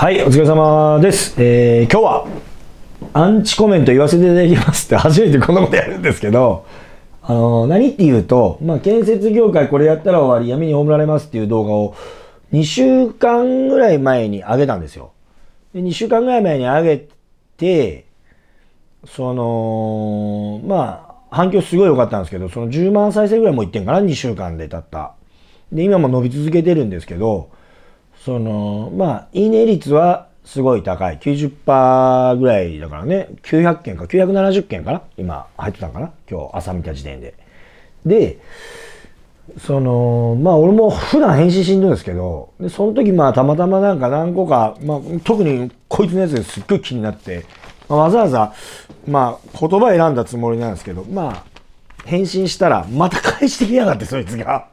はい、お疲れ様です。えー、今日は、アンチコメント言わせていただきますって初めてこんなことやるんですけど、あのー、何って言うと、まあ、建設業界これやったら終わり、闇に葬られますっていう動画を2週間ぐらい前に上げたんですよ。で2週間ぐらい前に上げて、その、まあ、反響すごい良かったんですけど、その10万再生ぐらいもいってんかな、2週間でたった。で、今も伸び続けてるんですけど、その、まあ、いいね率はすごい高い。90%ぐらいだからね、900件か、970件かな今入ってたんかな今日朝見た時点で。で、その、まあ俺も普段返信しんどいんですけど、で、その時まあたまたまなんか何個か、まあ特にこいつのやつですっごい気になって、まあ、わざわざ、まあ言葉選んだつもりなんですけど、まあ返信したらまた返してきやがってそいつが。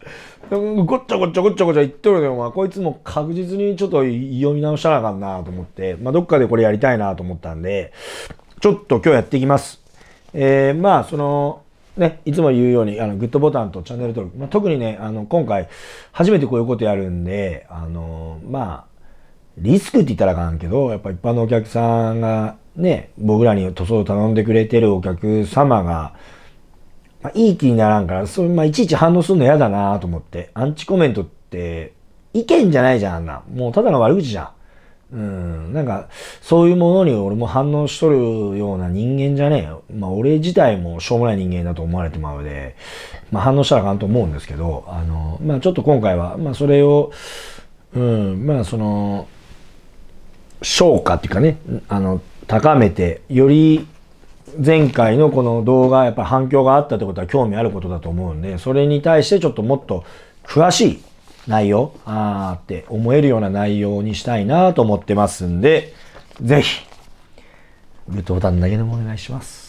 ごっちゃごっちゃごっちゃごちゃ言っとるでも、まあ、こいつも確実にちょっと読み直したらあかんなと思って、まあ、どっかでこれやりたいなと思ったんで、ちょっと今日やっていきます。えー、まあ、その、ね、いつも言うように、あの、グッドボタンとチャンネル登録。まあ、特にね、あの、今回、初めてこういうことやるんで、あの、まあ、リスクって言ったらあかんけど、やっぱ一般のお客さんが、ね、僕らに塗装を頼んでくれてるお客様が、まあ、いい気にならんから、それ、まあ、いちいち反応するの嫌だなと思って。アンチコメントって、意見じゃないじゃん、あんな。もうただの悪口じゃん。うん、なんか、そういうものに俺も反応しとるような人間じゃねえよ。まあ、俺自体もしょうもない人間だと思われてまうで、まあ、反応したらあかんと思うんですけど、あの、まあ、ちょっと今回は、まあ、それを、うん、まあ、その、昇華っていうかね、あの、高めて、より前回のこの動画やっぱ反響があったってことは興味あることだと思うんで、それに対してちょっともっと詳しい内容、あーって思えるような内容にしたいなと思ってますんで、ぜひ、グッドボタンだけでもお願いします。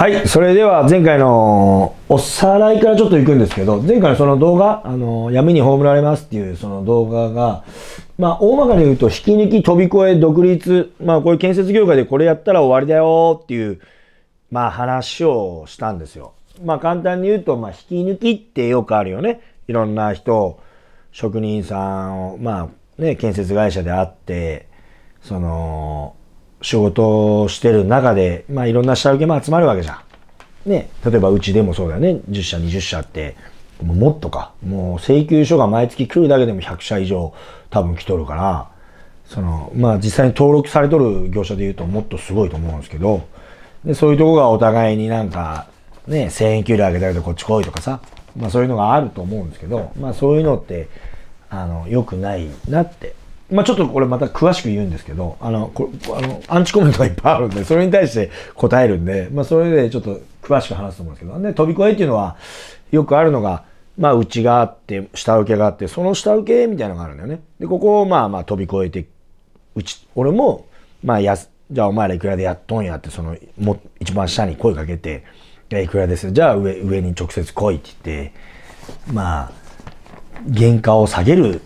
はい。それでは前回のおさらいからちょっと行くんですけど、前回のその動画、あの、闇に葬られますっていうその動画が、まあ、大まかに言うと、引き抜き、飛び越え、独立、まあ、こういう建設業界でこれやったら終わりだよっていう、まあ、話をしたんですよ。まあ、簡単に言うと、まあ、引き抜きってよくあるよね。いろんな人、職人さんを、まあ、ね、建設会社であって、その、仕事をしてる中で、まあ、いろんな下請けも集まるわけじゃん。ね、例えばうちでもそうだよね。10社、20社って、もっとか。もう請求書が毎月来るだけでも100社以上多分来とるから、その、まあ実際に登録されとる業者で言うともっとすごいと思うんですけど、で、そういうとこがお互いになんか、ね、1000円給料上げたりとこっち来いとかさ、まあそういうのがあると思うんですけど、まあそういうのって、あの、良くないなって。まあちょっとこれまた詳しく言うんですけど、あの、こあの、アンチコメントがいっぱいあるんで、それに対して答えるんで、まあそれでちょっと詳しく話すと思うんですけど、ね、飛び越えっていうのは、よくあるのが、まあ、内があって、下請けがあって、その下請けみたいなのがあるんだよね。で、ここをまあまあ飛び越えて、うち、俺も、まあ、やす、じゃあお前らいくらでやっとんやって、その、も、一番下に声かけて、いくらです。じゃあ上、上に直接来いって言って、まあ、原価を下げる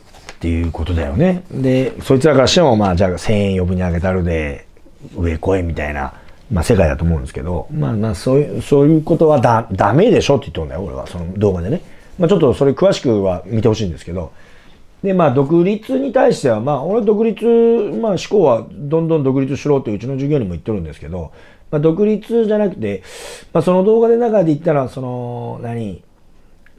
っていうことだよね。で、そいつらからしても、まあ、じゃあ1000円余分にあげたるで、上来いみたいな、まあ世界だと思うんですけど、まあまあそういう、そういうことはだ、ダメでしょって言ってんだよ、俺は、その動画でね。まあ、ちょっとそれ詳しくは見てほしいんですけど、で、まあ、独立に対しては、まあ、俺独立、まあ、思考はどんどん独立しろってうちの授業にも言ってるんですけど、まあ、独立じゃなくて、まあ、その動画で中で言ったら、その、何、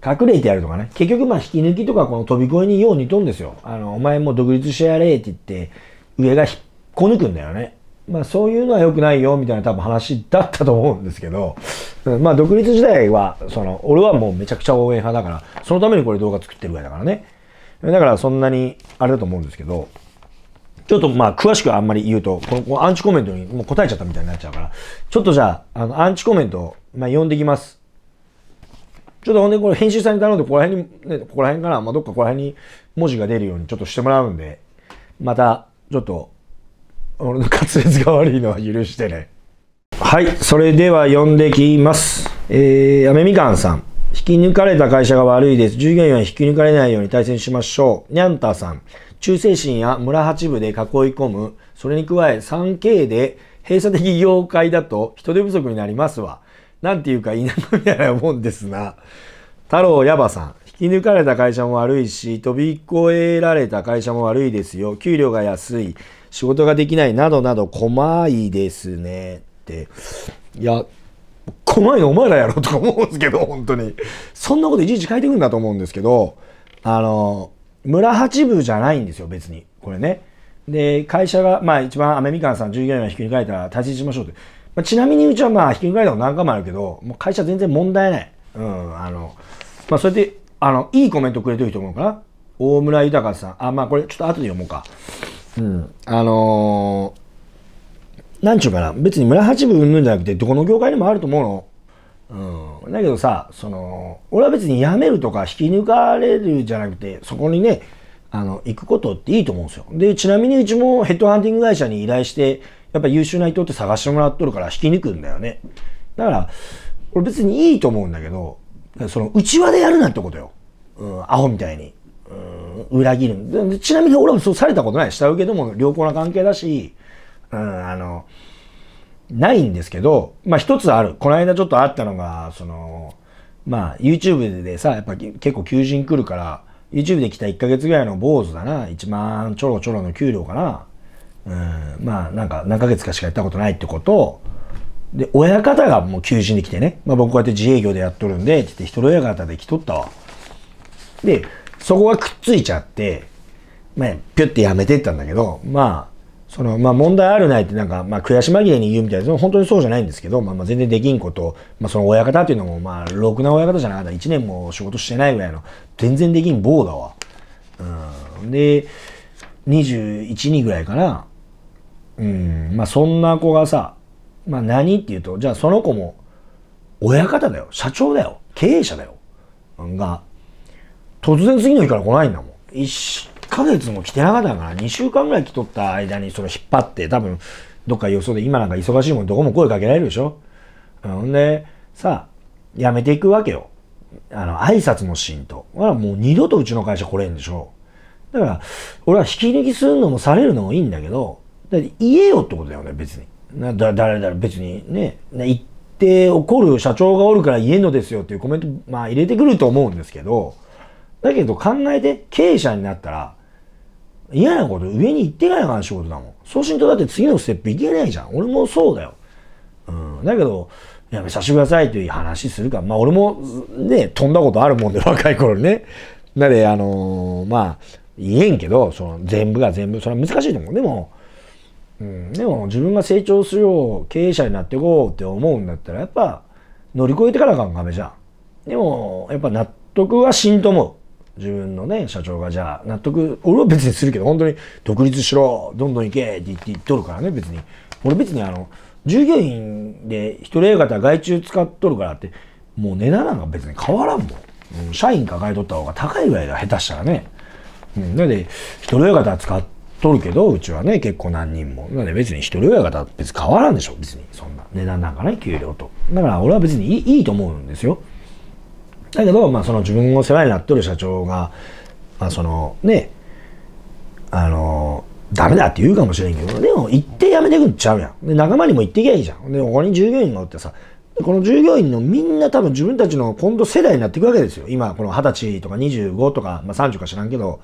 隠れてやるとかね。結局、まあ、引き抜きとか、この飛び越えによう似とんですよ。あの、お前も独立してやれって言って、上が引っこ抜くんだよね。まあ、そういうのは良くないよ、みたいな多分話だったと思うんですけど、まあ独立時代は、その、俺はもうめちゃくちゃ応援派だから、そのためにこれ動画作ってるぐらいだからね。だからそんなに、あれだと思うんですけど、ちょっとまあ詳しくあんまり言うと、このアンチコメントにもう答えちゃったみたいになっちゃうから、ちょっとじゃあ、あの、アンチコメント、まあ読んできます。ちょっとほんでこれ編集さんに頼んで、ここら辺に、ね、ここら辺から、まあどっかここら辺に文字が出るようにちょっとしてもらうんで、また、ちょっと、俺の滑舌が悪いのは許してね。はい、それでは読んできます。えー、アメみかんさん。引き抜かれた会社が悪いです。従業員は引き抜かれないように対戦しましょう。にゃんたさん。忠誠心や村八部で囲い込む。それに加え 3K で閉鎖的業界だと人手不足になりますわ。なんていうか田舎みたいなもんですな。太郎やばさん。引き抜かれた会社も悪いし、飛び越えられた会社も悪いですよ。給料が安い、仕事ができないなどなど、困いですね。って。いや、怖いのお前らやろとか思うんですけど、本当に。そんなこといちいち書いてくんだと思うんですけど、あの、村八部じゃないんですよ、別に。これね。で、会社が、まあ一番アメミカンさん従業員が引き抜かれたら立ち位置しましょうって。まあ、ちなみにうちはまあ引き抜かれたこと何回もあるけど、もう会社全然問題ない。うん、あの、まあそれで、あの、いいコメントくれてる人もいるかな。大村豊さん。あ、まあこれちょっと後で読もうか。うん。あのーなんちゅうかな、別に村八部うんぬんじゃなくて、どこの業界にもあると思うの。うん。だけどさ、その、俺は別に辞めるとか引き抜かれるじゃなくて、そこにね、あの、行くことっていいと思うんですよ。で、ちなみにうちもヘッドハンティング会社に依頼して、やっぱ優秀な人って探してもらっとるから引き抜くんだよね。だから、俺別にいいと思うんだけど、その、内輪でやるなってことよ。うん、アホみたいに。うん、裏切る。ちなみに俺もそうされたことない。下請けとも良好な関係だし、うん、あの、ないんですけど、まあ一つある。この間ちょっとあったのが、その、まあ YouTube でさ、やっぱ結構求人来るから、YouTube で来た1ヶ月ぐらいの坊主だな。1万ちょろちょろの給料かな。うん、まあなんか何ヶ月かしかやったことないってことで、親方がもう求人で来てね。まあ僕こうやって自営業でやっとるんで、って言って一人親方で来とったわ。で、そこがくっついちゃって、まあ、ぴゅってやめてったんだけど、まあ、その、まあ問題あるないってなんか、まあ悔し紛れに言うみたいな、本当にそうじゃないんですけど、まあまあ全然できんこと、まあその親方っていうのも、まあ、ろくな親方じゃなかった。1年も仕事してないぐらいの、全然できん棒だわ。うん。で、21、2ぐらいかな。うん。まあそんな子がさ、まあ何っていうと、じゃあその子も、親方だよ。社長だよ。経営者だよ。が、突然次の日から来ないんだもん。一ヶ月も来てなかったから、2週間ぐらい来とった間にそれ引っ張って、多分、どっか予想で今なんか忙しいもんどこも声かけられるでしょほんで、さ、辞めていくわけよ。あの、挨拶のシーンと。ほら、もう二度とうちの会社来れんでしょだから、俺は引き抜きするのもされるのもいいんだけど、だって言えよってことだよね、別に。なだ誰だ別にね、言って怒る社長がおるから言えんのですよっていうコメント、まあ入れてくると思うんですけど、だけど考えて、経営者になったら、嫌なこと上に行ってかないかな仕事だもん。そうしんとだって次のステップいけないじゃん。俺もそうだよ。うん。だけど、やめさせてくださいという話するか。まあ俺もね、飛んだことあるもんで、若い頃にね。なで、あのー、まあ、言えんけど、その全部が全部、それは難しいと思う。でも、うん、でも自分が成長するよう経営者になっていこうって思うんだったら、やっぱ乗り越えてからがダメじゃん。でも、やっぱ納得はしんと思う。自分のね、社長がじゃあ納得、俺は別にするけど、本当に独立しろ、どんどん行けって言って言っとるからね、別に。俺別にあの、従業員で一人親方外注使っとるからって、もう値段なんか別に変わらんもん。うん、社員抱えとった方が高いぐらいだ、下手したらね。うん、なので、一人親方使ってとるけど、うちはね、結構何人も。なので別に一人親方別に変わらんでしょ、別に。そんな。値段なんかね、給料と。だから俺は別にいいいいと思うんですよ。だけど、まあ、その自分お世話になっとる社長が、まあ、そのね、あの、ダメだって言うかもしれんけど、でも行ってやめてくんちゃうやん。で、仲間にも行ってきゃいいじゃん。で、ここに従業員がおってさ、この従業員のみんな多分自分たちの今度世代になっていくわけですよ。今、この20歳とか25とか、まあ30か知らんけど、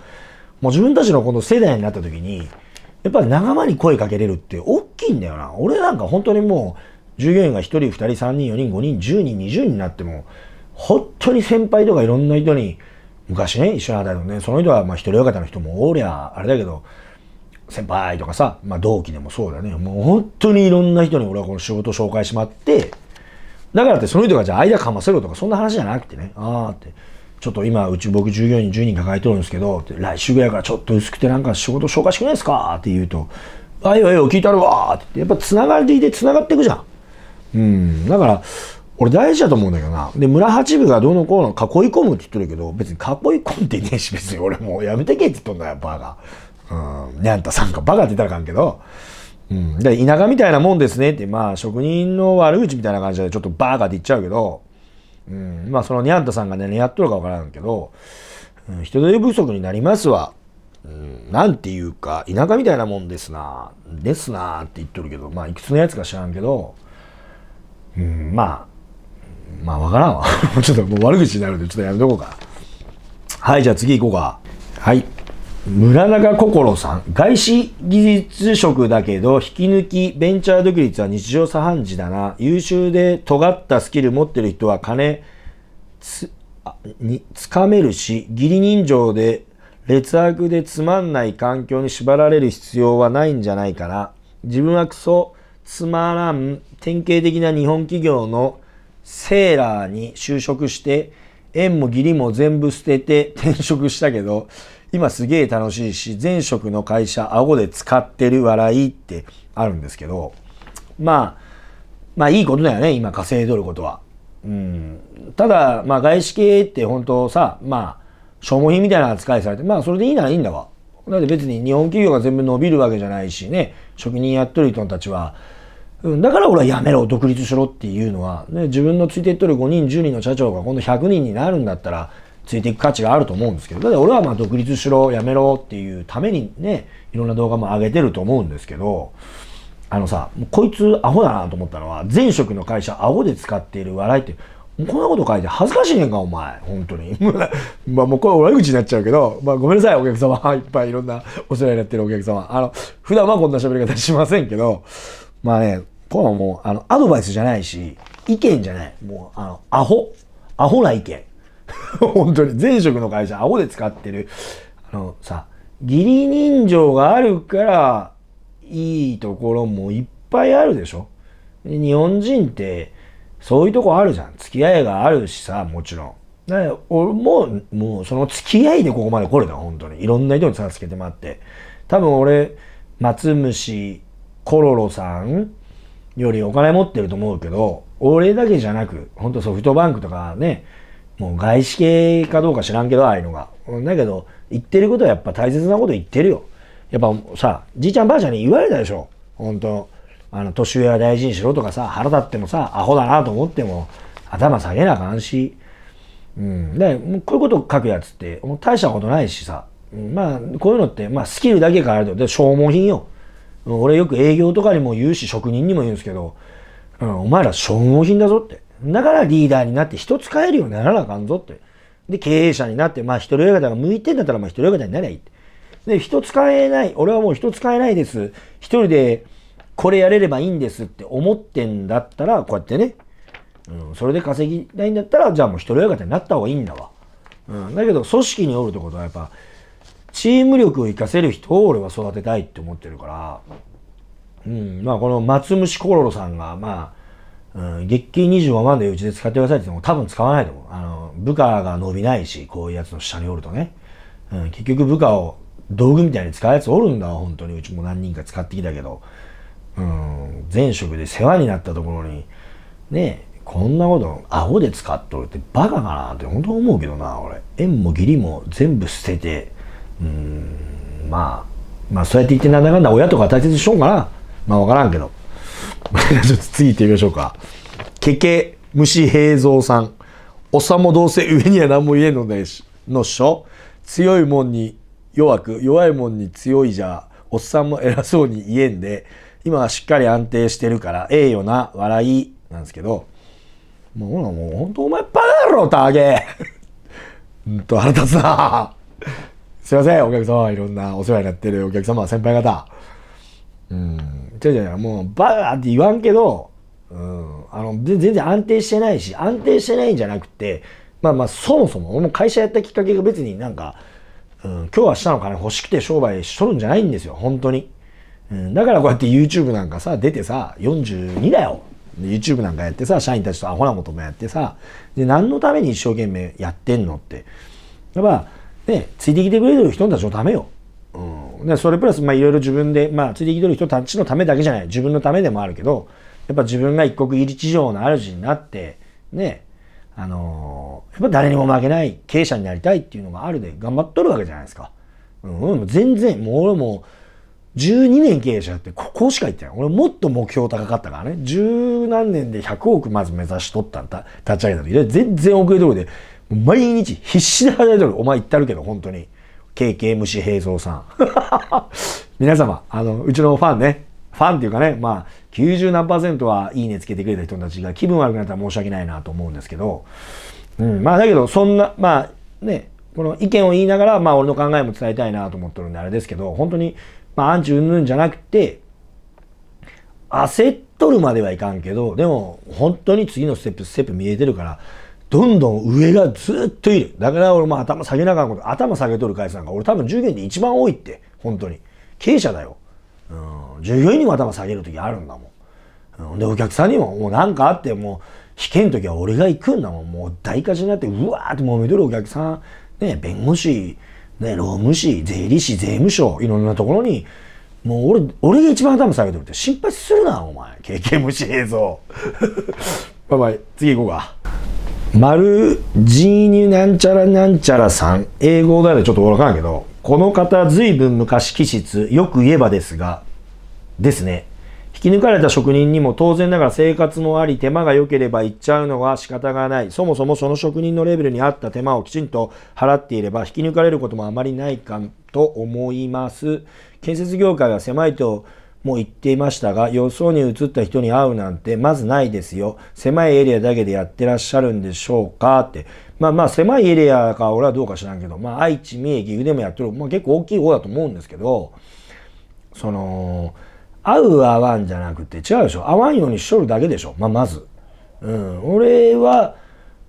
もう自分たちの今度世代になった時に、やっぱり仲間に声かけれるって大きいんだよな。俺なんか本当にもう、従業員が1人、2人、3人、4人、5人、10人、20人になっても、本当に先輩とかいろんな人に、昔ね、一緒に働いたのね、その人はまあ一人親方の人もおりゃ、あれだけど、先輩とかさ、まあ同期でもそうだね。もう本当にいろんな人に俺はこの仕事紹介しまって、だからってその人がじゃあ間かませろとかそんな話じゃなくてね、ああって、ちょっと今うち僕従業員10人抱えてるんですけど、来週ぐらいからちょっと薄くてなんか仕事紹介しくないですか？って言うと、あいよいよ聞いたるわってやっぱ繋がりで繋がっていくじゃん。うん。だから、俺大事だと思うんだけどな。で、村八部がどうのこうの囲い込むって言ってるけど、別に囲い込んでねえし、別に俺もうやめてけって言っとんだよ、バカ。うん。ねあんたさんかバカって言ったらあかんけど。うん。で、田舎みたいなもんですねって、まあ、職人の悪口みたいな感じでちょっとバカって言っちゃうけど、うん。まあ、そのニャンタさんがね、ねやっとるかわからんけど、うん、人手不足になりますわ。うん、なんていうか、田舎みたいなもんですな、ですなって言っとるけど、まあ、いくつのやつか知らんけど、うん、まあ、まあわからんわ。ちょっともう悪口になるんでちょっとやめとこうか。はい、じゃあ次行こうか。はい。村中心さん。外資技術職だけど、引き抜き、ベンチャー独立は日常茶飯事だな。優秀で尖ったスキル持ってる人は金、つ、に、つかめるし、義理人情で、劣悪でつまんない環境に縛られる必要はないんじゃないかな。自分はクソ、つまらん、典型的な日本企業のセーラーに就職して、縁も義理も全部捨てて転職したけど、今すげえ楽しいし、前職の会社、顎で使ってる笑いってあるんですけど、まあ、まあいいことだよね、今稼いどることは。うん。ただ、まあ外資系って本当さ、まあ、消耗品みたいな扱いされて、まあそれでいいならいいんだわ。だって別に日本企業が全部伸びるわけじゃないしね、職人やっとる人たちは、だから俺はやめろ、独立しろっていうのは、ね、自分のついてっとる5人、10人の社長が今度100人になるんだったら、ついていく価値があると思うんですけど、だって俺はまあ独立しろ、やめろっていうためにね、いろんな動画も上げてると思うんですけど、あのさ、こいつアホだなと思ったのは、前職の会社、顎で使っている笑いって、こんなこと書いて恥ずかしいねんか、お前。本当に。まあもうこれ悪口になっちゃうけど、まあごめんなさい、お客様。いっぱいいろんなお世話になってるお客様。あの、普段はこんな喋り方しませんけど、まあね、これはもう、あの、アドバイスじゃないし、意見じゃない。もう、あの、アホ。アホな意見。本当に。前職の会社、アホで使ってる。あのさ、義理人情があるから、いいところもいっぱいあるでしょ。日本人って、そういうとこあるじゃん。付き合いがあるしさ、もちろん。だ俺もう、もうその付き合いでここまで来れた、本当に。いろんな人に助けてもらって。多分俺、松虫コロロさんよりお金持ってると思うけど、俺だけじゃなく、本当ソフトバンクとかね、もう外資系かどうか知らんけど、ああいうのが。だけど、言ってることはやっぱ大切なこと言ってるよ。やっぱさ、じいちゃんばあちゃんに言われたでしょ。本当あの、年上は大事にしろとかさ、腹立ってもさ、アホだなと思っても、頭下げなあかんし。うん。で、もうこういうこと書くやつって、もう大したことないしさ。まあ、こういうのって、まあ、スキルだけからあると、で、消耗品よ。俺よく営業とかにも言うし、職人にも言うんですけど、うん、お前ら消耗品だぞって。だからリーダーになって人使えるようにならなあかんぞって。で、経営者になって、まあ、一人親方が向いてんだったら、まあ、一人親方になりゃいいって。で、人使えない。俺はもう人使えないです。一人でこれやれればいいんですって思ってんだったら、こうやってね、うん、それで稼ぎたいんだったら、じゃあもう一人親方になった方がいいんだわ。うん、だけど、組織におるってことはやっぱ、チーム力を活かせる人を俺は育てたいって思ってるから、うん、まあこの松虫コロロさんが、まあ、うん、月給25万でうちで使ってくださいって言っても多分使わないと思う。あの、部下が伸びないし、こういうやつの下におるとね。うん、結局部下を道具みたいに使うやつおるんだ、本当に。うちも何人か使ってきたけど。うん、前職で世話になったところに、ねえ、こんなこと、アホで使っとるってバカかなって本当思うけどな、俺。縁も義理も全部捨てて、うん、まあ、まあそうやって言ってなんだかんだ親とか大切にしようかな。まあわからんけど。ちょっと次行ってみましょうか。けけ虫平蔵さん。おさもどうせ上には何も言えんのでし、のっしょ。強いもんに弱く、弱いもんに強いじゃ、おっさんも偉そうに言えんで、今はしっかり安定してるから、ええよな、笑い、なんですけど、もうほら、もう本当お前バカ野郎、ターゲ。うんと、腹立つなすいません、お客様、いろんなお世話になってるお客様、先輩方。うん、違う違う、もう、バーって言わんけど、うん、あの、全然安定してないし、安定してないんじゃなくて、まあまあ、そもそも、俺も会社やったきっかけが別になんか、うん、今日は明日の金欲しくて商売しとるんじゃないんですよ、本当に。うん、だからこうやって YouTube なんかさ、出てさ、42だよ。YouTube なんかやってさ、社員たちとアホなこともやってさ、で、何のために一生懸命やってんのって。やっぱ、ね、ついてきてくれる人たちのためよ。で、それプラス、まあいろいろ自分で、まあついてきてる人たちのためだけじゃない。自分のためでもあるけど、やっぱ自分が一国一城の主になって、ね、あのーやっぱ誰にも負けない経営者になりたいっていうのがあるで頑張っとるわけじゃないですか。うん、全然、もう俺も12年経営者やってここしか言ってない。俺もっと目標高かったからね。十何年で100億まず目指しとったんだ。立ち上げた時で、全然遅れとるで、毎日必死で働いとる。お前言ったるけど、本当に。KK 虫平蔵さん。皆様、あの、うちのファンね、ファンっていうかね、まあ、90何パーセントはいいねつけてくれた人たちが気分悪くなったら申し訳ないなと思うんですけど、うん、まあだけど、そんな、まあね、この意見を言いながら、まあ俺の考えも伝えたいなと思ってるんであれですけど、本当に、まあアンチうんぬんじゃなくて、焦っとるまではいかんけど、でも本当に次のステップ、ステップ見えてるから、どんどん上がずっといる。だから俺も頭下げなあかんこと、頭下げとる回数なんか俺多分従業員で一番多いって、本当に。経営者だよ。うん、従業員にも頭下げる時あるんだもん。うん、で、お客さんにももう何かあってもう、引けん時は俺が行くんだもん。もう大火事になって、うわーって揉めとるお客さん、ね、弁護士、ね、労務士、税理士、税務署、いろんなところに、もう俺、俺が一番頭下げてるって心配するな、お前。経験無視映像。バイバイ。次行こうか。マルジーニュなんちゃらなんちゃらさん。英語だでちょっとわからんけど、この方ずいぶん昔気質、よく言えばですが、ですね。引き抜かれた職人にも当然ながら生活もあり、手間が良ければ行っちゃうのは仕方がない。そもそもその職人のレベルに合った手間をきちんと払っていれば、引き抜かれることもあまりないかと思います。建設業界は狭いとも言っていましたが、予想に移った人に会うなんてまずないですよ。狭いエリアだけでやってらっしゃるんでしょうかって。まあまあ狭いエリアか俺はどうか知らんけど、まあ愛知、三重、岐阜でもやってる、まあ結構大きい方だと思うんですけど、その、合う合わんじゃなくて違うでしょ合わんようにしとるだけでしょまあまず。うん。俺は、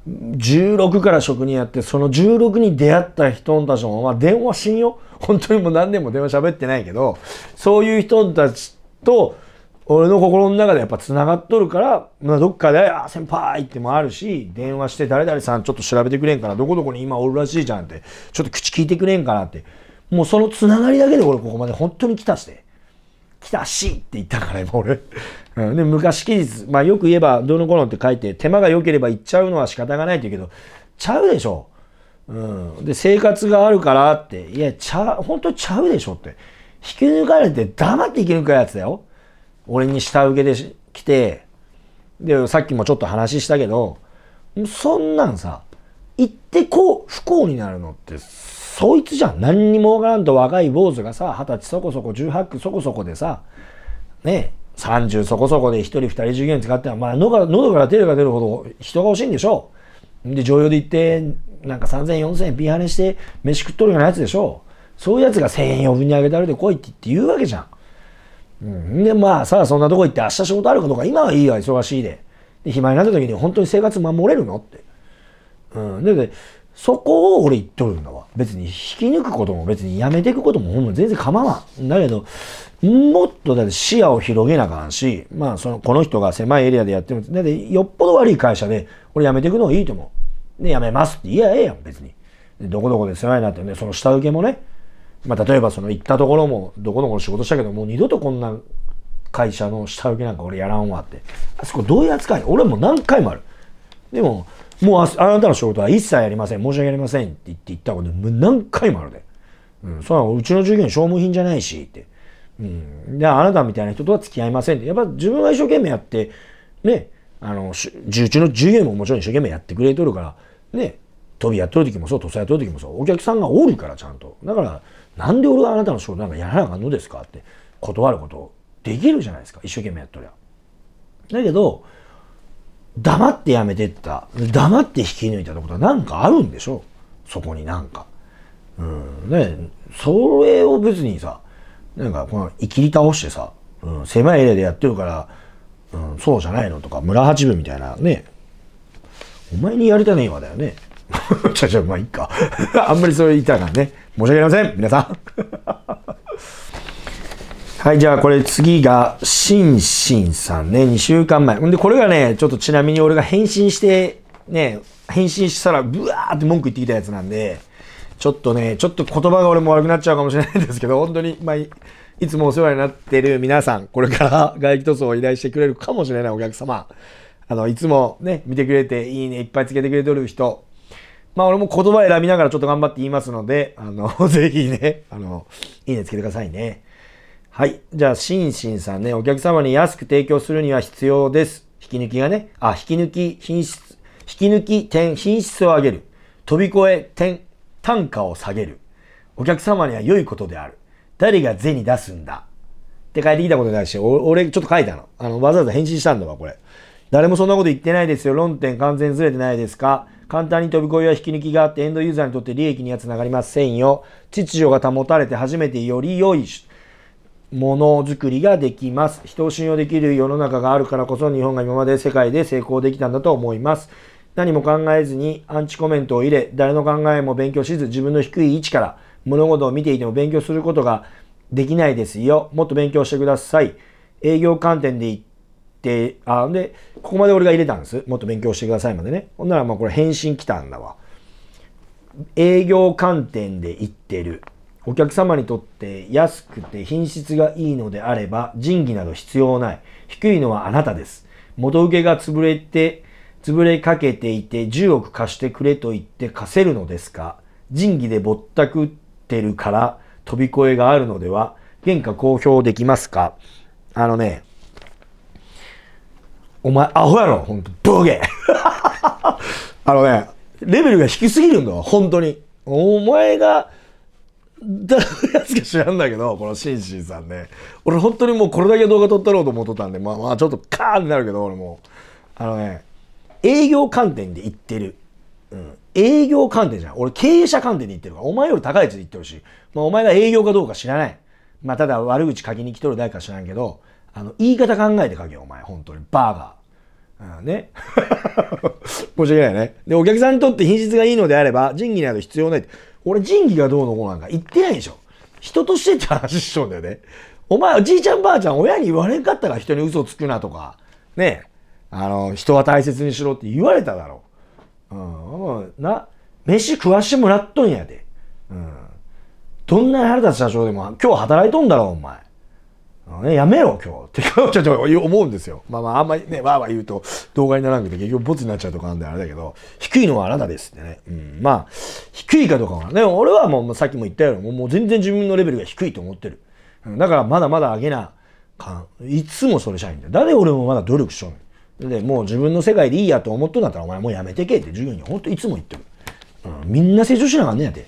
16から職人やって、その16に出会った人たちも、まあ電話しんよ。本当にもう何年も電話喋ってないけど、そういう人たちと、俺の心の中でやっぱ繋がっとるから、まあ、どっかで、あ、先輩ってもあるし、電話して誰々さんちょっと調べてくれんかな、どこどこに今おるらしいじゃんって、ちょっと口聞いてくれんかなって。もうその繋がりだけで俺ここまで本当に来たして。来たしって言ったから今俺。うん、で昔期日、まあよく言えばどの頃って書いて、手間が良ければ行っちゃうのは仕方がないって言うけど、ちゃうでしょ。うん。で、生活があるからって、いや、ちゃ、本当ちゃうでしょって。引き抜かれて黙って生き抜くやつだよ。俺に下請けで来て、で、さっきもちょっと話したけど、そんなんさ、行ってこう、不幸になるのって、そいつじゃん。何にもわからんと若い坊主がさ、二十歳そこそこ、18区そこそこでさ、ねえ、30そこそこで一人二人従業員使っては、まあ喉喉から出るか出るほど人が欲しいんでしょう。で、常用で行って、なんか3000、4000円ピーハネして飯食っとるようなやつでしょうそういうやつが1000円余分にあげてあげてこいって言うわけじゃん。うん。で、まあさあそんなとこ行って明日仕事あるかどうか今はいいわ、忙しいで。で、暇になった時に本当に生活守れるのって。うん。で、でそこを俺言っとるんだわ。別に引き抜くことも別にやめていくこともほんま全然構わん。だけど、もっとだって視野を広げなあかんし、まあその、この人が狭いエリアでやってるだってよっぽど悪い会社で、俺辞めていくのがいいと思う。で、辞めますって言えばええやん、別に。どこどこで世話になってね、その下請けもね、まあ例えばその行ったところも、どこどこの仕事したけど、もう二度とこんな会社の下請けなんか俺やらんわって。あそこどういう扱い？俺も何回もある。でも、もうあなたの仕事は一切やりません。申し訳ありませんって言って言ったこともう何回もあるで。うん、そのうちの従業員消耗品じゃないしって。うん。で、あなたみたいな人とは付き合いませんって。やっぱ自分が一生懸命やって、ね、あの、うちの従業員ももちろん一生懸命やってくれとるから、ね、飛びやっとる時もそう、塗装やっとる時もそう、お客さんがおるからちゃんと。だから、なんで俺があなたの仕事なんかやらなあかんのですかって断ることできるじゃないですか。一生懸命やっとりゃ。だけど、黙ってやめてった。黙って引き抜いたってことはなんかあるんでしょ？そこになんか。うん。ねそれを別にさ、なんかこの、生きり倒してさ、うん、狭いエリアでやってるから、うん、そうじゃないのとか、村八分みたいなね。お前にやりたねえわだよね。ちゃちゃ、まあいいか。あんまりそれ言ったらね。申し訳ありません。皆さん。はい、じゃあこれ次が、シンシンさんね、2週間前。んで、これがね、ちょっとちなみに俺が返信して、ね、返信したら、ブワーって文句言ってきたやつなんで、ちょっとね、ちょっと言葉が俺も悪くなっちゃうかもしれないんですけど、本当に、まあ、いつもお世話になってる皆さん、これから外気塗装を依頼してくれるかもしれないお客様、あの、いつもね、見てくれて、いいね、いっぱいつけてくれてる人、まあ俺も言葉選びながらちょっと頑張って言いますので、あの、ぜひね、あの、いいねつけてくださいね。はい。じゃあ、シンシンさんね、お客様に安く提供するには必要です。引き抜きがね、あ、引き抜き、品質、引き抜き、点、品質を上げる。飛び越え、点、単価を下げる。お客様には良いことである。誰が銭出すんだって書いてきたことないし、俺ちょっと書いたの。あの、わざわざ返信したんだわ、これ。誰もそんなこと言ってないですよ。論点完全ずれてないですか簡単に飛び越えや引き抜きがあってエンドユーザーにとって利益にはつながりませんよ。秩序が保たれて初めてより良いものづくりができます。人を信用できる世の中があるからこそ日本が今まで世界で成功できたんだと思います。何も考えずにアンチコメントを入れ、誰の考えも勉強しず自分の低い位置から物事を見ていても勉強することができないですよ。もっと勉強してください。営業観点で言って、あ、で、ここまで俺が入れたんです。もっと勉強してくださいまでね。ほんならまあこれ返信来たんだわ。営業観点で言ってる。お客様にとって安くて品質がいいのであれば仁義など必要ない。低いのはあなたです。元請けが潰れて、潰れかけていて10億貸してくれと言って貸せるのですか仁義でぼったくってるから飛び越えがあるのでは原価公表できますかあのね、お前、アホやろほんと、ボケ あのね、レベルが低すぎるんだわ、本当に。お前が、誰のやつか知らんだけど、このシンシンさんね。俺本当にもうこれだけ動画撮ったろうと思っとったんで、まあまあちょっとカーってなるけど、俺もあのね、営業観点で言ってる。うん。営業観点じゃん。俺経営者観点で言ってるから。お前より高い位置で言ってるし。まあお前が営業かどうか知らない。まあただ悪口書きに来とる誰か知らんけど、あの、言い方考えて書けよ、お前。本当に。バーガー。うん、ね。申し訳ないね。で、お客さんにとって品質がいいのであれば、仁義など必要ない。俺、仁義がどうのこうなんか言ってないでしょ。人としてって話しとんだよね。お前、おじいちゃんばあちゃん、親に言われんかったら人に嘘つくなとか、ね。あの、人は大切にしろって言われただろう。うん。な、飯食わしてもらっとんやで。うん。どんな腹立つ社長でも今日働いとんだろ、お前。ね、やめろ、今日。ってちょちょ思うんですよ。まあまあ、あんまりね、わーわー言うと動画にならなくて結局ボツになっちゃうとかなんであれだけど、低いのはあなたですってね。うん、まあ、低いかどうかはね、俺はもうさっきも言ったように、もう全然自分のレベルが低いと思ってる。だからまだまだ上げなかん。いつもそれ社員だよ。誰俺もまだ努力しとん。で、もう自分の世界でいいやと思っとんだったらお前もうやめてけって授業にほんといつも言ってる。うん、みんな成長しなあかんねやて。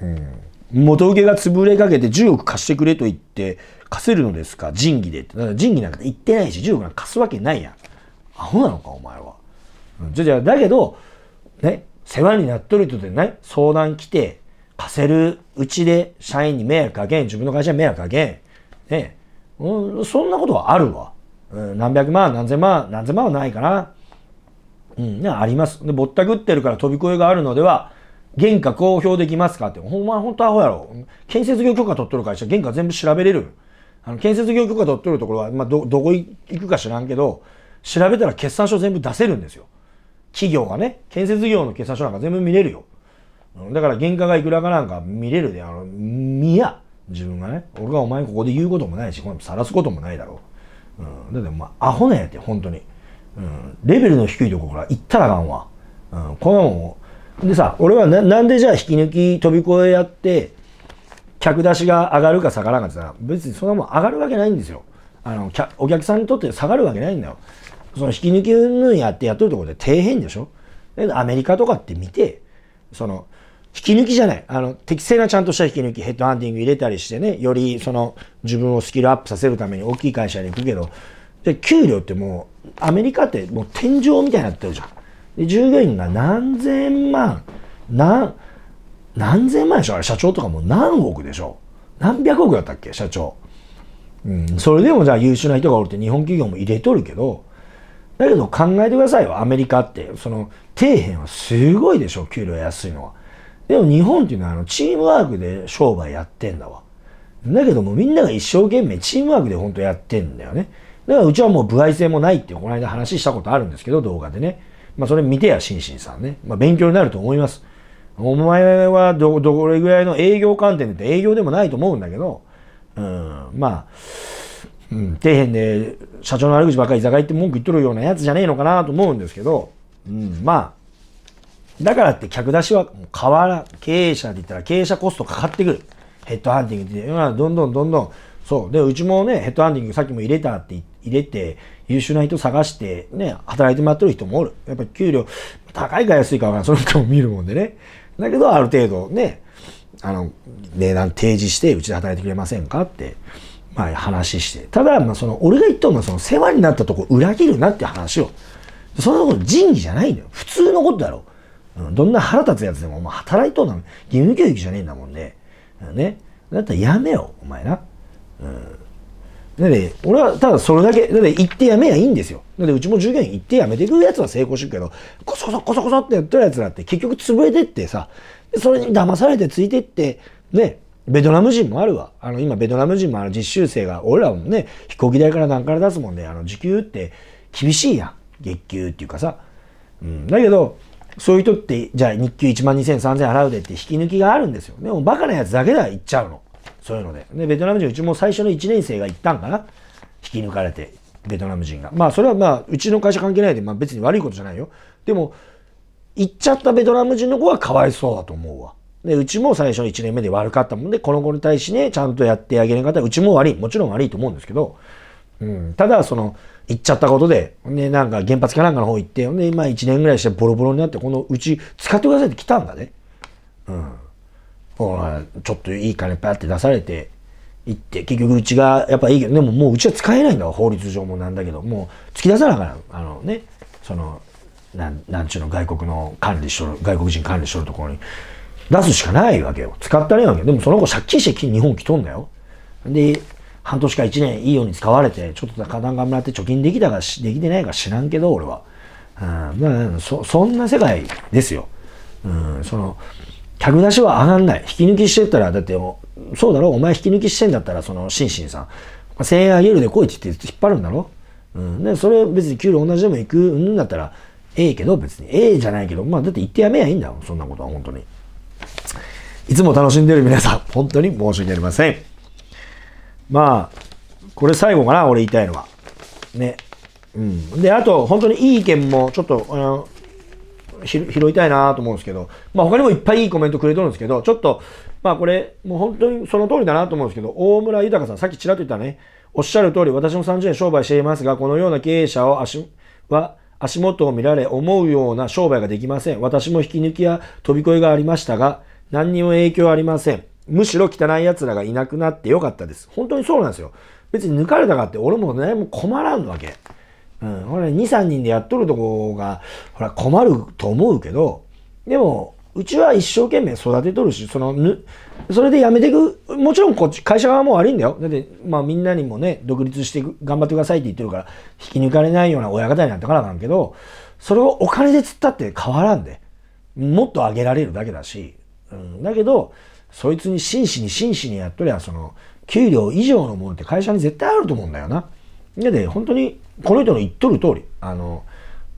うん。元請けが潰れかけて10億貸してくれと言って貸せるのですか？仁義でって。仁義なんか言ってないし10億なんか貸すわけないやん。アホなのかお前は。うん、じゃじゃだけど、ね、世話になっとる人でね、相談来て、貸せるうちで社員に迷惑かけん、自分の会社に迷惑かけん。ね、うん、そんなことはあるわ。うん、何百万、何千万、何千万はないかな。うん、あります。で、ぼったくってるから飛び越えがあるのでは、原価公表できますかって。ほんま、ほんとアホやろ。建設業許可取っとる会社、原価全部調べれる。あの、建設業許可取っとるところは、まあ、ど、どこ行くか知らんけど、調べたら決算書全部出せるんですよ。企業がね、建設業の決算書なんか全部見れるよ。だから原価がいくらかなんか見れるで、あの、見や。自分がね。俺がお前ここで言うこともないし、これ晒すこともないだろう。うん。だって、まあ、アホなやって、本当に。うん。レベルの低いところから行ったらあかんわ。うん。これはもう、でさ、俺はななんでじゃあ引き抜き飛び越えやって、客出しが上がるか下がらんかって言ったら、別にそんなもん上がるわけないんですよ。あの、お客さんにとって下がるわけないんだよ。その引き抜きうんぬんやってやっとるところで底辺でしょだけどアメリカとかって見て、その、引き抜きじゃない。あの、適正なちゃんとした引き抜き、ヘッドハンティング入れたりしてね、よりその自分をスキルアップさせるために大きい会社に行くけど、で、給料ってもう、アメリカってもう天井みたいになってるじゃん。で、従業員が何千万、何、何千万でしょ？あれ社長とかも何億でしょ？何百億だったっけ？社長。うん、それでもじゃあ優秀な人がおるって日本企業も入れとるけど、だけど考えてくださいよ、アメリカって。その、底辺はすごいでしょ、給料安いのは。でも日本っていうのはあのチームワークで商売やってんだわ。だけどもみんなが一生懸命チームワークで本当やってんだよね。だからうちはもう歩合制もないってこの間話したことあるんですけど、動画でね。まあそれ見てや、シンシンさんね。まあ勉強になると思います。お前はど、どれぐらいの営業観点で営業でもないと思うんだけど、うん、まあ、うん、底辺で社長の悪口ばっかり居酒屋行って文句言っとるようなやつじゃねえのかなと思うんですけど、うん、まあ、だからって客出しは変わらん。経営者で言ったら経営者コストかかってくる。ヘッドハンティングって、今どんどんどんどん、そう。で、うちもね、ヘッドハンティングさっきも入れたって入れて、優秀な人探して、ね、働いてもらってる人もおる。やっぱり給料高いか安いかわからん。その人も見るもんでね。だけど、ある程度ね、あの、値段提示して、うちで働いてくれませんかって、まあ話して。ただ、まあその、俺が言ったのは、その、世話になったとこ裏切るなって話を。そんなこと仁義じゃないんだよ。普通のことだろ。うん、どんな腹立つやつでも、お前働いとんの義務教育じゃねえんだもんね。ね。だったらやめよ、お前な。うん。だって俺はただそれだけ、だって行ってやめやいいんですよ。だってうちも従業員行ってやめていくやつは成功してるけど、こそこそこそこそってやってるやつらって結局潰れてってさ、それに騙されてついてって、ね、ベトナム人もあるわ。あの、今ベトナム人もあの実習生が、俺らもね、飛行機代から何から出すもんで、あの、時給って厳しいやん。月給っていうかさ。うん。だけど、そういう人って、じゃあ日給1万2000、3000払うでって引き抜きがあるんですよ。でもバカなやつだけでは行っちゃうの。そういうので。で、ベトナム人、うちも最初の1年生が行ったんかな引き抜かれて、ベトナム人が。まあ、それはまあ、うちの会社関係ないで、まあ別に悪いことじゃないよ。でも、行っちゃったベトナム人の子はかわいそうだと思うわ。で、うちも最初の1年目で悪かったもんで、この子に対してね、ちゃんとやってあげれんかったら、うちも悪い。もちろん悪いと思うんですけど、うん、ただ、その、行っちゃったことで、ね、なんか原発かなんかの方行って、で、今1年ぐらいしてボロボロになって、このうち使ってくださいって来たんだね。うん。ちょっといい金パって出されて、行って、結局うちがやっぱいいけど、でももううちは使えないんだわ、法律上もなんだけど、もう突き出さなあかん。あのね、その、なん、なんちゅうの外国の管理しとる、外国人管理しとるところに出すしかないわけよ。使ったらいいわけよでもその子借金して日本来とんだよ。で、半年か1年いいように使われて、ちょっと花壇がもらって貯金できたかできてないか知らんけど、俺は。うん、まあ、そ、そんな世界ですよ。うん、その、客出しは上がんない。引き抜きしてったら、だってそうだろお前引き抜きしてんだったら、その、心身さん。1000円あげるで来いって言って引っ張るんだろ？うん。で、それ別に給料同じでも行くんだったら、ええけど、別に。ええじゃないけど、まあ、だって行ってやめやいいんだよ。そんなことは、本当に。いつも楽しんでる皆さん、本当に申し訳ありません。まあ、これ最後かな、俺言いたいのは。ね。うん。で、あと、本当にいい意見も、ちょっと、拾いたいなと思うんですけど、まあ他にもいっぱいいいコメントくれとるんですけど、ちょっと、まあこれ、もう本当にその通りだなと思うんですけど、大村豊さん、さっきちらっと言ったね、おっしゃる通り、私も30年商売していますが、このような経営者を足、は、足元を見られ、思うような商売ができません。私も引き抜きや飛び越えがありましたが、何にも影響ありません。むしろ汚い奴らがいなくなってよかったです。本当にそうなんですよ。別に抜かれたかって俺もね、もう困らんわけ。うん。ほら、2、3人でやっとるとこが、ほら、困ると思うけど、でも、うちは一生懸命育てとるし、その、ぬ、それで辞めていく、もちろんこっち、会社側も悪いんだよ。だって、まあみんなにもね、独立していく、頑張ってくださいって言ってるから、引き抜かれないような親方になったからなんけど、それをお金で釣ったって変わらんで。もっと上げられるだけだし、うん。だけど、そいつに真摯に真摯にやっとりゃ、その、給料以上のものって会社に絶対あると思うんだよな。で、本当に、この人の言っとる通り、あの、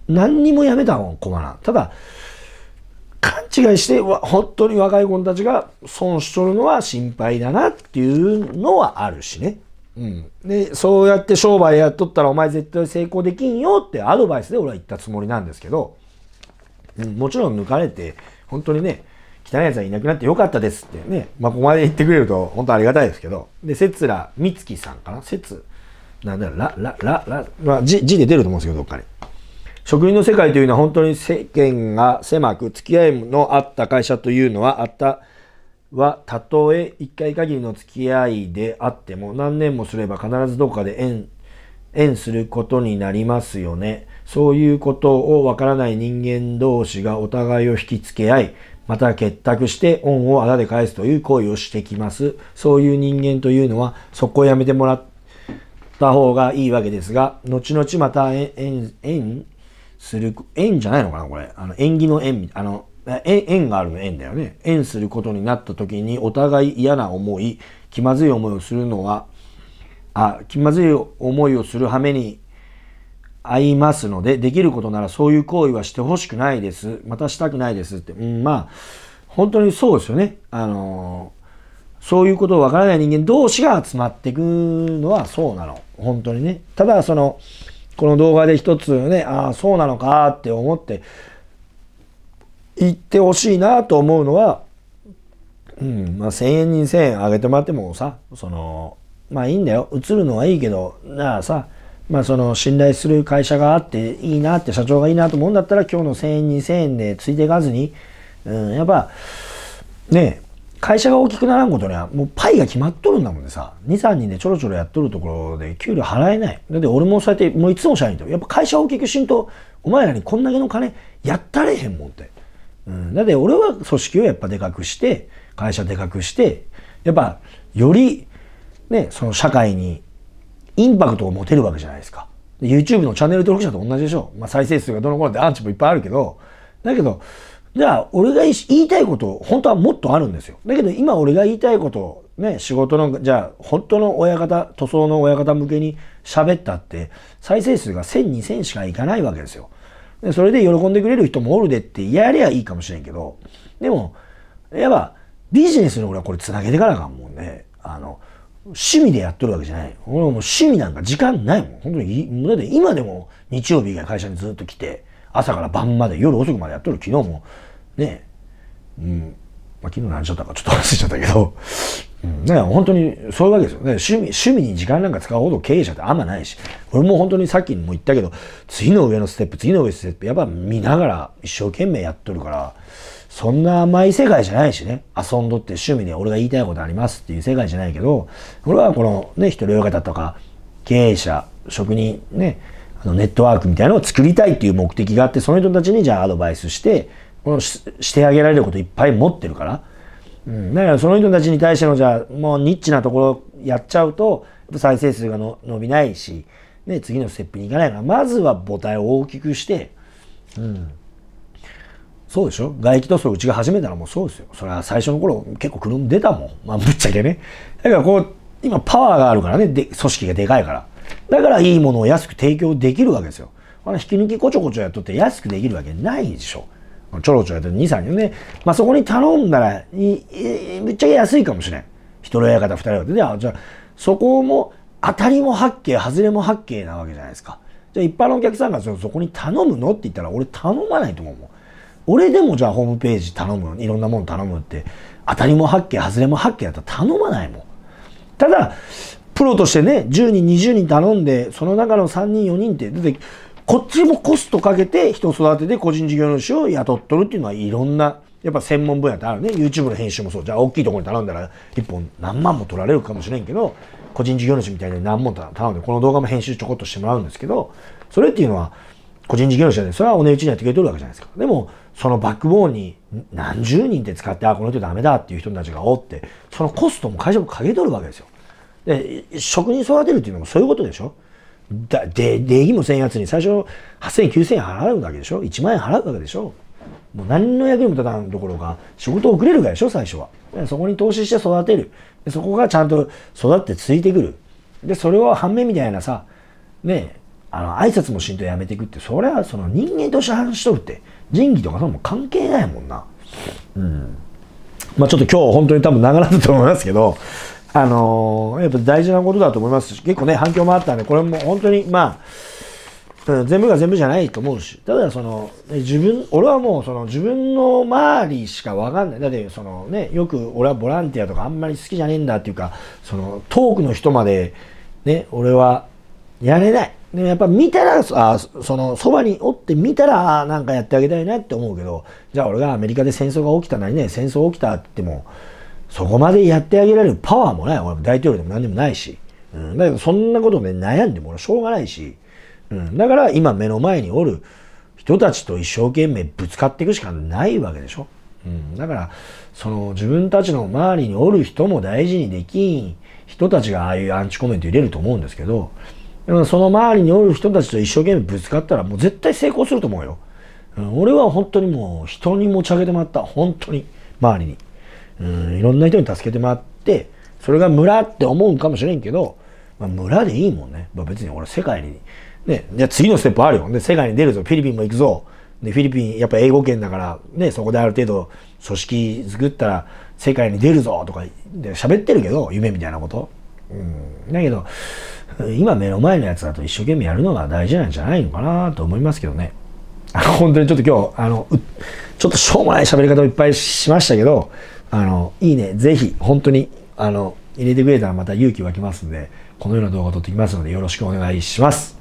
何にもやめた方が困らん。ただ、勘違いして、本当に若い子たちが損しとるのは心配だなっていうのはあるしね。うん。で、そうやって商売やっとったらお前絶対成功できんよってアドバイスで俺は言ったつもりなんですけど、うん、もちろん抜かれて、本当にね、汚い奴はいなくなってよかったですってね、まあここまで言ってくれると本当ありがたいですけど、で、せつらみつきさんかな？せつ、なんだろう、ら、ら、ら、ら、まあ字、字で出ると思うんですけど、どっかに。職人の世界というのは本当に世間が狭く、付き合いのあった会社というのはあったは、たとえ一回限りの付き合いであっても、何年もすれば必ずどこかで縁、縁することになりますよね。そういうことをわからない人間同士がお互いを引きつけ合い、また結託して恩をあだで返すという行為をしてきます。そういう人間というのは、そこをやめてもらってた方がいいわけですが、後々また縁、縁、する、縁じゃないのかなこれ。あの、縁起の縁、あの、縁縁があるの縁だよね。縁することになった時にお互い嫌な思い、気まずい思いをするのは、あ、気まずい思いをする羽目に合いますので、できることならそういう行為はしてほしくないです。またしたくないですって。うん、まあ、本当にそうですよね。あのそういうことをわからない人間同士が集まっていくのはそうなの。本当にね。ただ、その、この動画で一つね、ああ、そうなのかって思って言ってほしいなと思うのは、うん、まあ1000円2000円あげてもらってもさ、その、まあいいんだよ。映るのはいいけど、なあさ、まあその信頼する会社があっていいなって社長がいいなと思うんだったら今日の1000円2000円でついていかずに、うん、やっぱ、ねえ会社が大きくならんことには、もうパイが決まっとるんだもんでさ、2、3人でちょろちょろやっとるところで給料払えない。だって俺もそうやって、もういつも社員と、やっぱ会社大きくしんと、お前らにこんだけの金やったれへんもんって。うん、だって俺は組織をやっぱでかくして、会社でかくして、やっぱよりね、その社会にインパクトを持てるわけじゃないですか。YouTube のチャンネル登録者と同じでしょ。まあ再生数がどの頃ってアンチもいっぱいあるけど、だけど、じゃあ俺が言いたいこと本当はもっとあるんですよ。だけど今俺が言いたいことね、仕事の、じゃあ本当の親方、塗装の親方向けに喋ったって再生数が1000、2000しかいかないわけですよ。でそれで喜んでくれる人もおるでってやりゃいいかもしれんけど、でも、やっぱビジネスに俺はこれ繋げてからかもんね。あの、趣味でやっとるわけじゃない。俺もう趣味なんか時間ないもん。本当に、だって今でも日曜日以外会社にずっと来て、朝から晩まで、夜遅くまでやっとる。昨日も、ね、うん、まあ、昨日何しちゃったかちょっと忘れちゃったけど、うん、だから本当にそういうわけですよね。趣味、趣味に時間なんか使うほど経営者ってあんまないし、俺も本当にさっきも言ったけど、次の上のステップ、次の上のステップ、やっぱ見ながら一生懸命やっとるから、そんな甘い世界じゃないしね。遊んどって趣味で俺が言いたいことありますっていう世界じゃないけど、俺はこのね、一人親方とか、経営者、職人、ね、あのネットワークみたいなのを作りたいっていう目的があって、その人たちにじゃあアドバイスして、このししてあげられることいっぱい持ってるから。うん。だからその人たちに対してのじゃあ、もうニッチなところやっちゃうと、再生数がの伸びないし、ね、次のステップに行かないから、まずは母体を大きくして、うん。そうでしょ？外気塗装うちが始めたらもうそうですよ。それは最初の頃結構車出たもん。まあぶっちゃけね。だからこう、今パワーがあるからね、で組織がでかいから。だからいいものを安く提供できるわけですよ。あの引き抜きこちょこちょやっとって安くできるわけないでしょ。ちょろちょろやって2、3人ね。まあそこに頼んだら、ぶっちゃけ安いかもしれん。一人親方、二人親方。で、あ、じゃあ、そこも当たりも八景、外れも八景なわけじゃないですか。じゃあ一般のお客さんがそこに頼むのって言ったら俺頼まないと思うもん。俺でもじゃあホームページ頼むいろんなもの頼むって当たりも八景外れも八景だったら頼まないもんただプロとしてね10人20人頼んでその中の3人4人ってだってこっちもコストかけて人育てて個人事業主を雇っとるっていうのはいろんなやっぱ専門分野ってあるね。YouTube の編集もそう。じゃあ大きいところに頼んだら1本何万も取られるかもしれんけど個人事業主みたいに何本頼んでこの動画も編集ちょこっとしてもらうんですけどそれっていうのは個人事業者でそれはお値打ちにやってくれてるわけじゃないですか。でもそのバックボーンに何十人って使って、あ、この人ダメだっていう人たちがおって、そのコストも会社もかけとるわけですよ。で、職人育てるっていうのもそういうことでしょ？だで、礼儀もせんやつに最初8000円、9000円払うわけでしょ ?1 万円払うわけでしょ？もう何の役にも立たんどころか、仕事遅れるかでしょ？最初は。そこに投資して育てる。でそこがちゃんと育ってついてくる。で、それを反面みたいなさ、ね、あの、挨拶もしんとやめていくって、それはその人間として話しとるって、仁義とかそんも関係ないもんな。うん。まあちょっと今日本当に多分長なったと思いますけど、あのー、やっぱ大事なことだと思いますし、結構ね、反響もあったんで、これも本当に、まあ、全部が全部じゃないと思うし、ただその、自分、俺はもうその自分の周りしかわかんない。だってそのね、よく俺はボランティアとかあんまり好きじゃねえんだっていうか、その遠くの人までね、俺はやれない。でもやっぱ見たら、あその、そばにおって見たら、あなんかやってあげたいなって思うけど、じゃあ俺がアメリカで戦争が起きたなりね、戦争起きたっても、そこまでやってあげられるパワーもない。俺も大統領でも何でもないし。うん。だけどそんなことで悩んでもしょうがないし。うん。だから今目の前におる人たちと一生懸命ぶつかっていくしかないわけでしょ。うん。だから、その自分たちの周りにおる人も大事にできん人たちがああいうアンチコメント入れると思うんですけど、でもその周りにおる人たちと一生懸命ぶつかったらもう絶対成功すると思うよ。うん、俺は本当にもう人に持ち上げてもらった。本当に。周りに。うん、いろんな人に助けてもらって、それが村って思うんかもしれんけど、まあ、村でいいもんね。まあ、別に俺世界に、ね、じゃ次のステップあるよ。で、世界に出るぞ。フィリピンも行くぞ。で、フィリピン、やっぱ英語圏だから、ね、そこである程度組織作ったら世界に出るぞとかで喋ってるけど、夢みたいなこと。うん。だけど、今目の前のやつだと一生懸命やるのが大事なんじゃないのかなと思いますけどね。本当にちょっと今日、あの、ちょっとしょうもない喋り方をいっぱいしましたけど、あの、いいね、ぜひ、本当に、あの、入れてくれたらまた勇気湧きますんで、このような動画を撮ってきますのでよろしくお願いします。